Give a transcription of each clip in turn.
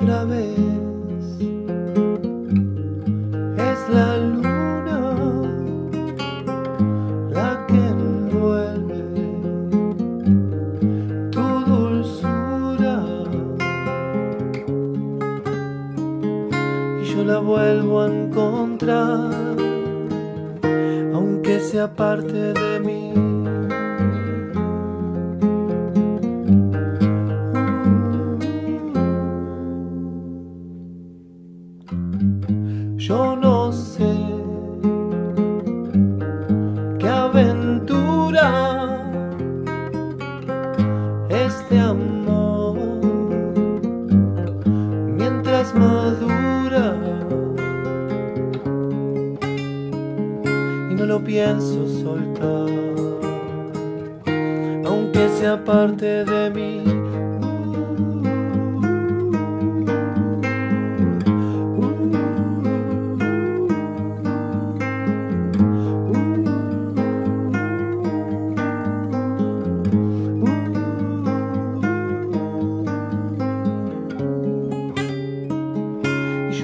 otra vez. Es la luna la que envuelve tu dulzura. Y yo la vuelvo a encontrar, aunque sea parte de mí. Yo no sé qué aventura este amor. Mientras madura y no lo pienso soltar aunque sea parte de mí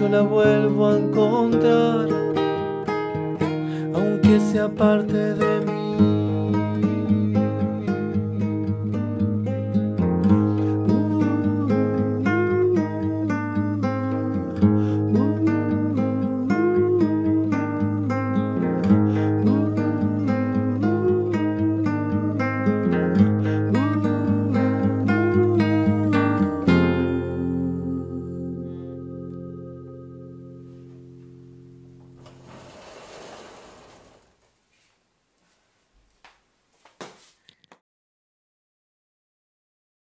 yo la vuelvo a encontrar, aunque sea parte de mí.